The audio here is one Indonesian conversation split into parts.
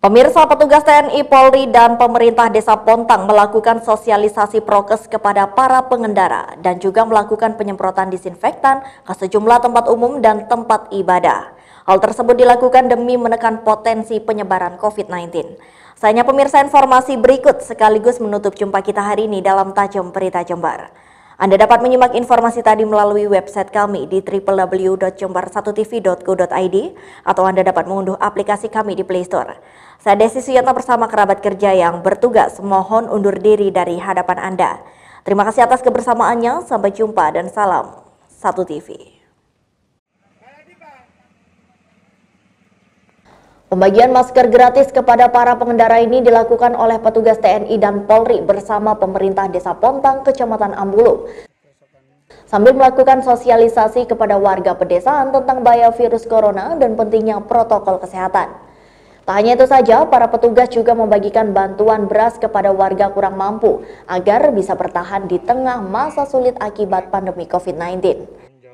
Pemirsa petugas TNI Polri dan pemerintah Desa Pontang melakukan sosialisasi prokes kepada para pengendara dan juga melakukan penyemprotan disinfektan ke sejumlah tempat umum dan tempat ibadah. Hal tersebut dilakukan demi menekan potensi penyebaran COVID-19. Sayangnya pemirsa informasi berikut sekaligus menutup jumpa kita hari ini dalam Tajam Berita Jember. Anda dapat menyimak informasi tadi melalui website kami di www.jember1tv.co.id atau Anda dapat mengunduh aplikasi kami di Play Store. Saya Desi Suyatno bersama kerabat kerja yang bertugas mohon undur diri dari hadapan Anda. Terima kasih atas kebersamaannya, sampai jumpa dan salam Satu TV. Pembagian masker gratis kepada para pengendara ini dilakukan oleh petugas TNI dan Polri bersama pemerintah Desa Pontang, Kecamatan Ambulu. Sambil melakukan sosialisasi kepada warga pedesaan tentang bahaya virus corona dan pentingnya protokol kesehatan. Tak hanya itu saja, para petugas juga membagikan bantuan beras kepada warga kurang mampu agar bisa bertahan di tengah masa sulit akibat pandemi COVID-19.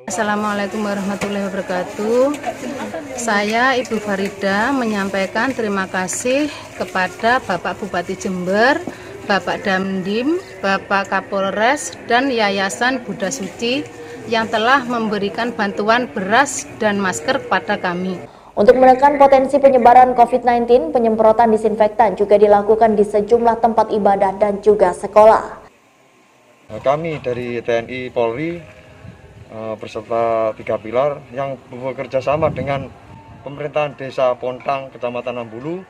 Assalamualaikum warahmatullahi wabarakatuh. Saya Ibu Farida menyampaikan terima kasih kepada Bapak Bupati Jember, Bapak Damdim, Bapak Kapolres, dan Yayasan Buddha Suci yang telah memberikan bantuan beras dan masker kepada kami. Untuk menekan potensi penyebaran COVID-19, penyemprotan disinfektan juga dilakukan di sejumlah tempat ibadah dan juga sekolah. Kami dari TNI Polri berserta tiga pilar yang bekerja sama dengan pemerintahan desa Pontang, Kecamatan Ambulu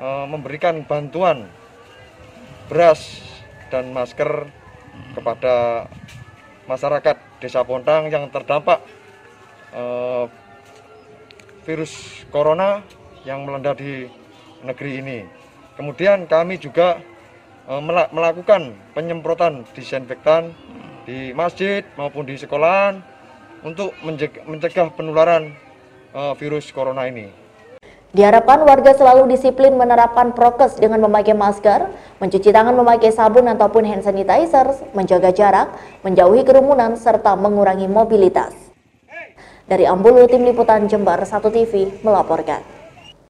eh, memberikan bantuan beras dan masker kepada masyarakat desa Pontang yang terdampak eh, virus corona yang melanda di negeri ini. Kemudian kami juga melakukan penyemprotan disinfektan di masjid maupun di sekolahan untuk mencegah penularan uh, virus corona ini. Diharapkan warga selalu disiplin menerapkan prokes dengan memakai masker, mencuci tangan memakai sabun ataupun hand sanitizer, menjaga jarak, menjauhi kerumunan, serta mengurangi mobilitas. Dari Ambulu, Tim Liputan Jember 1 TV melaporkan.